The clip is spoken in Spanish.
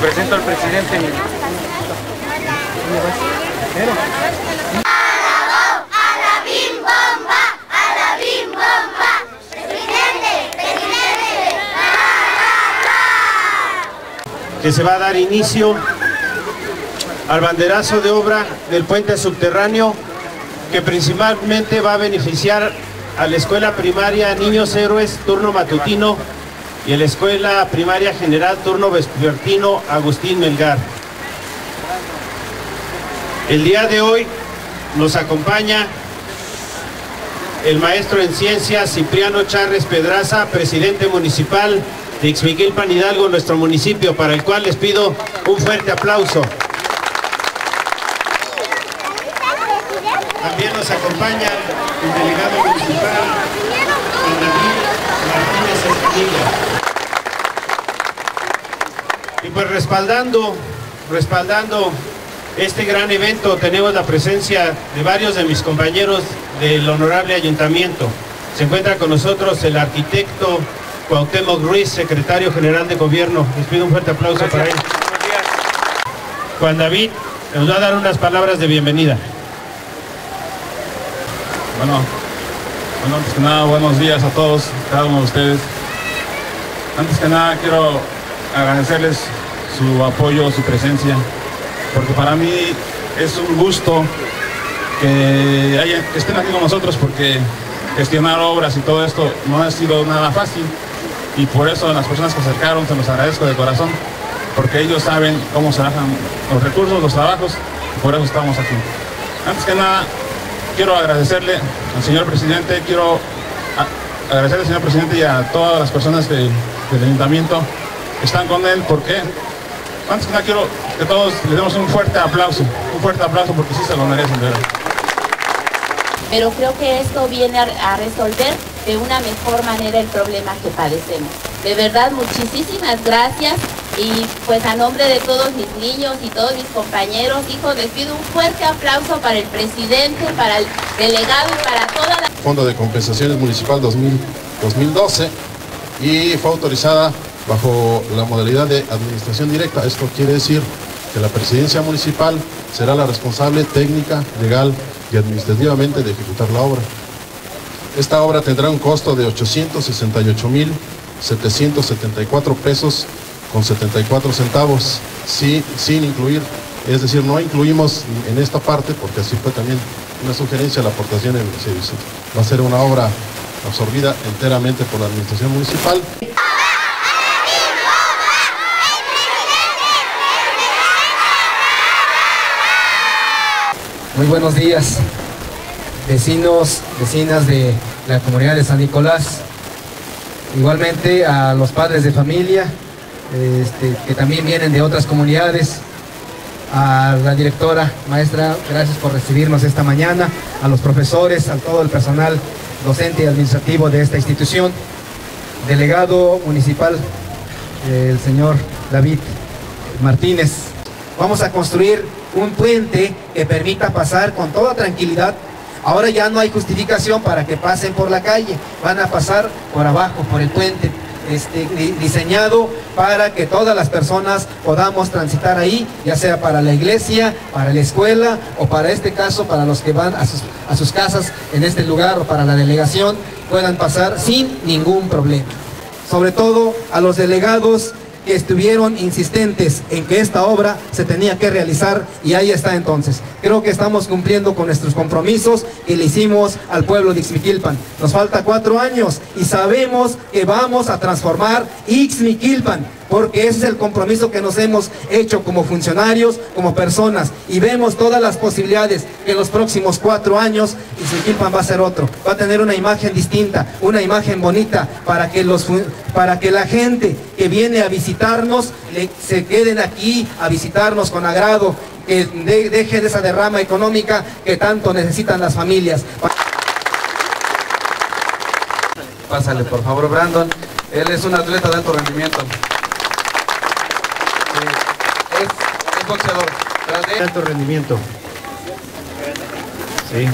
Presento al presidente. que se va a dar inicio al banderazo de obra del puente subterráneo que principalmente va a beneficiar a la escuela primaria Niños Héroes turno matutino y a la escuela primaria general turno vespertino Agustín Melgar. El día de hoy nos acompaña el maestro en ciencias Cipriano Charres Pedraza, presidente municipal de Ixmiquilpan Hidalgo, nuestro municipio, para el cual les pido un fuerte aplauso. También nos acompaña el delegado municipal, David Martínez Escamilla. Y pues respaldando, respaldando este gran evento tenemos la presencia de varios de mis compañeros del honorable ayuntamiento. Se encuentra con nosotros el arquitecto Cuauhtémoc Ruiz, secretario general de gobierno. Les pido un fuerte aplauso para él. Juan David nos va a dar unas palabras de bienvenida. Bueno, bueno, que nada, buenos días a todos, cada uno de ustedes. Antes que nada, quiero agradecerles su apoyo, su presencia, porque para mí es un gusto que, que estén aquí con nosotros, porque gestionar obras y todo esto no ha sido nada fácil y por eso las personas que acercaron se los agradezco de corazón porque ellos saben cómo se bajan los recursos, los trabajos y por eso estamos aquí. Antes que nada, quiero agradecerle al señor presidente, quiero agradecerle al señor presidente y a todas las personas del ayuntamiento están con él porque antes que nada quiero que todos le demos un fuerte aplauso, un fuerte aplauso porque sí se lo merecen, de verdad. Pero creo que esto viene a resolver de una mejor manera el problema que padecemos. De verdad, muchísimas gracias y pues a nombre de todos mis niños y todos mis compañeros, hijos, les pido un fuerte aplauso para el presidente, para el delegado y para toda la... Fondo de Compensaciones Municipal 2000, 2012 y fue autorizada bajo la modalidad de administración directa. Esto quiere decir que la presidencia municipal será la responsable técnica, legal y administrativamente de ejecutar la obra. Esta obra tendrá un costo de 868.774 pesos con 74 centavos, sin incluir, es decir, no incluimos en esta parte, porque así fue también una sugerencia la aportación en el servicio. Va a ser una obra absorbida enteramente por la administración municipal. Muy buenos días, vecinos, vecinas de la comunidad de San Nicolás. Igualmente a los padres de familia, este, que también vienen de otras comunidades. A la directora, maestra, gracias por recibirnos esta mañana. A los profesores, a todo el personal docente administrativo de esta institución. Delegado municipal, el señor David Martínez. Vamos a construir un puente que permita pasar con toda tranquilidad. Ahora ya no hay justificación para que pasen por la calle, van a pasar por abajo, por el puente. Diseñado para que todas las personas podamos transitar ahí, ya sea para la iglesia, para la escuela o para este caso, para los que van a sus, a sus casas en este lugar o para la delegación, puedan pasar sin ningún problema. Sobre todo a los delegados que estuvieron insistentes en que esta obra se tenía que realizar y ahí está entonces. Creo que estamos cumpliendo con nuestros compromisos y le hicimos al pueblo de Ixmiquilpan. Nos falta cuatro años y sabemos que vamos a transformar Ixmiquilpan porque ese es el compromiso que nos hemos hecho como funcionarios, como personas, y vemos todas las posibilidades que en los próximos cuatro años Ixmiquilpan va a ser otro, va a tener una imagen distinta, una imagen bonita, para que, los, para que la gente que viene a visitarnos se queden aquí a visitarnos con agrado, que dejen esa derrama económica que tanto necesitan las familias. Pásale por favor Brandon, él es un atleta de alto rendimiento. Es, es boxeador. De alto rendimiento. Sí.